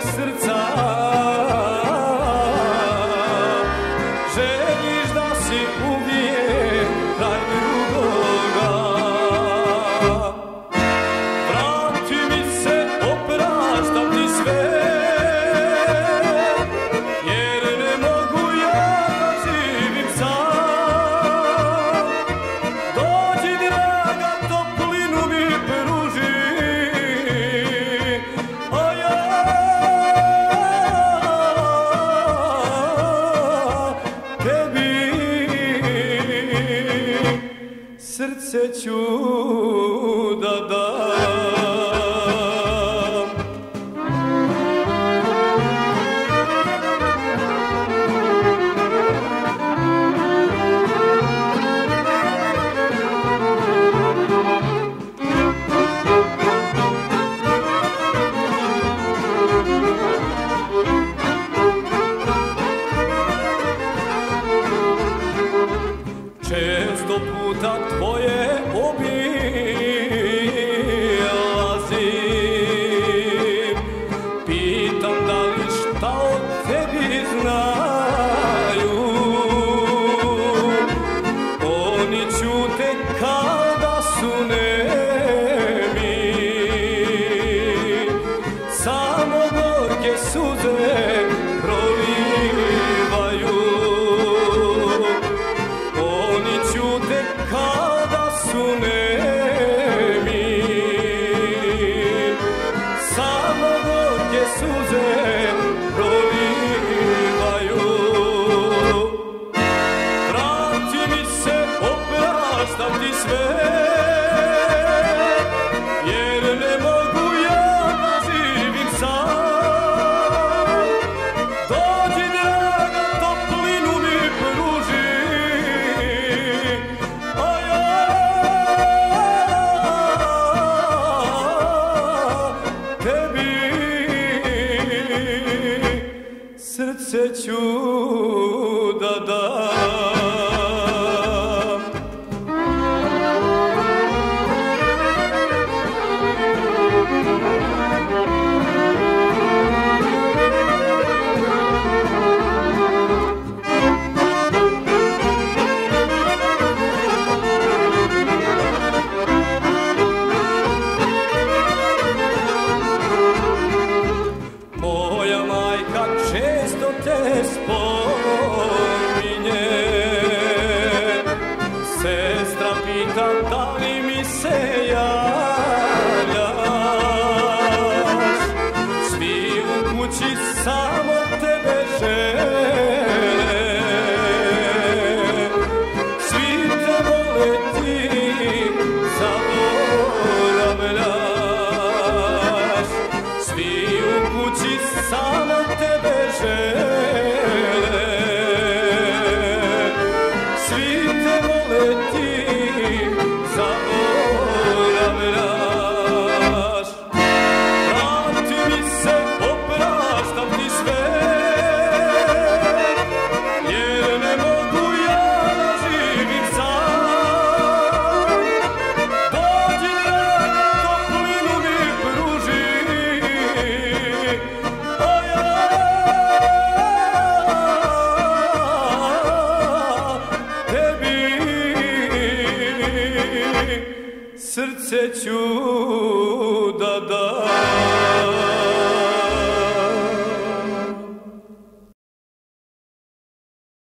srca srce ću da dam tak tvoje gorke dam сердце чудо дай.